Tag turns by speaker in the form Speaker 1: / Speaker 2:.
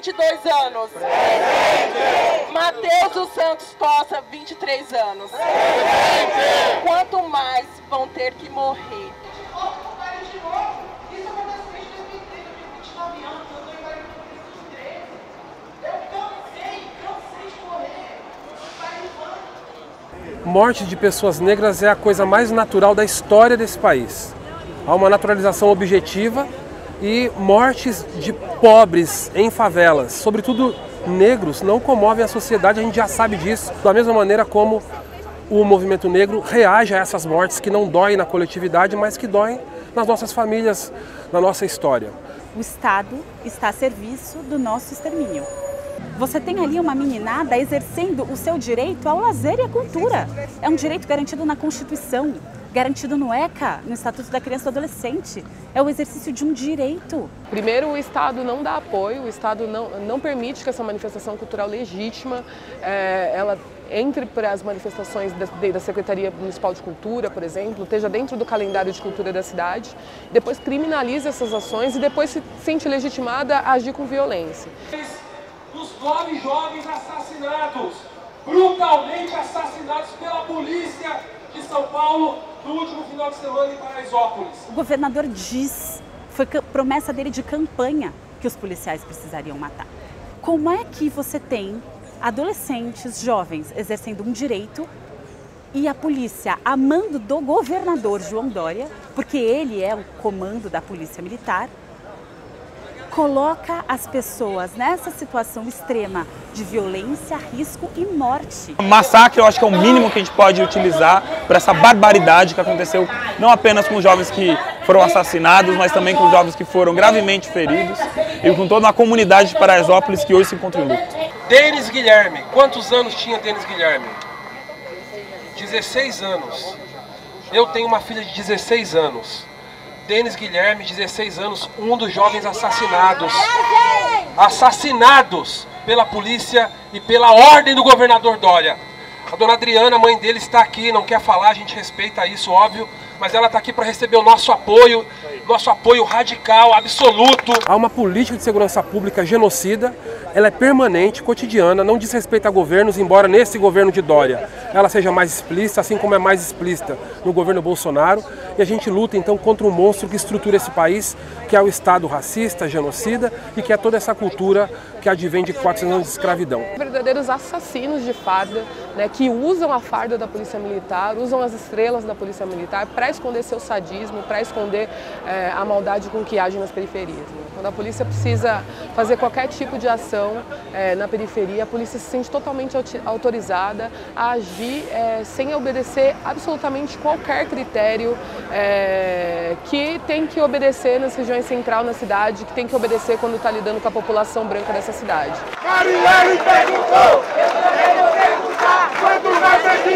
Speaker 1: 22 anos. Presente. Dos Santos Costa, 23 anos. Presente. Quanto mais vão ter que morrer?
Speaker 2: morte de pessoas negras é a coisa mais natural da história desse país. Há uma naturalização objetiva e mortes de pobres em favelas, sobretudo negros, não comovem a sociedade, a gente já sabe disso, da mesma maneira como o movimento negro reage a essas mortes que não doem na coletividade, mas que doem nas nossas famílias, na nossa história.
Speaker 3: O Estado está a serviço do nosso extermínio. Você tem ali uma meninada exercendo o seu direito ao lazer e à cultura. É um direito garantido na Constituição, garantido no ECA, no Estatuto da Criança e do Adolescente. É o exercício de um direito.
Speaker 4: Primeiro, o Estado não dá apoio, o Estado não, não permite que essa manifestação cultural legítima, é, ela entre para as manifestações da, da, Secretaria Municipal de Cultura, por exemplo, esteja dentro do calendário de cultura da cidade, depois criminaliza essas ações e depois se sente legitimada a agir com violência
Speaker 5: dos nove jovens assassinados, brutalmente assassinados pela polícia de São Paulo no último final de semana em Paraisópolis.
Speaker 3: O governador diz, foi promessa dele de campanha, que os policiais precisariam matar. Como é que você tem adolescentes, jovens, exercendo um direito e a polícia, a mando do governador João Dória, porque ele é o comando da polícia militar, coloca as pessoas nessa situação extrema de violência, risco e morte.
Speaker 6: Massacre eu acho que é o mínimo que a gente pode utilizar para essa barbaridade que aconteceu não apenas com os jovens que foram assassinados, mas também com os jovens que foram gravemente feridos e com toda uma comunidade de Paraisópolis que hoje se encontra em luto.
Speaker 5: Denis Guilherme, quantos anos tinha Denis Guilherme? 16 anos. Eu tenho uma filha de 16 anos. Denis Guilherme, 16 anos, um dos jovens assassinados. Assassinados pela polícia e pela ordem do governador Dória. A dona Adriana, mãe dele, está aqui, não quer falar, a gente respeita isso, óbvio, mas ela está aqui para receber o nosso apoio, nosso apoio radical, absoluto.
Speaker 2: Há uma política de segurança pública genocida, ela é permanente, cotidiana, não diz respeito a governos, embora nesse governo de Dória ela seja mais explícita, assim como é mais explícita no governo Bolsonaro. E a gente luta então contra um monstro que estrutura esse país, que é o Estado racista, genocida e que é toda essa cultura que advém de 400 anos de escravidão.
Speaker 4: Verdadeiros assassinos de farda, né, que usam a farda da polícia militar, usam as estrelas da polícia militar para esconder seu sadismo, para esconder é, a maldade com que agem nas periferias. Né? Quando a polícia precisa fazer qualquer tipo de ação é, na periferia, a polícia se sente totalmente autorizada a agir é, sem obedecer absolutamente qualquer critério que tem que obedecer nas regiões central na cidade, que tem que obedecer quando está lidando com a população branca dessa cidade.
Speaker 7: Marielle perguntou, eu também vou perguntar, quanto morrer?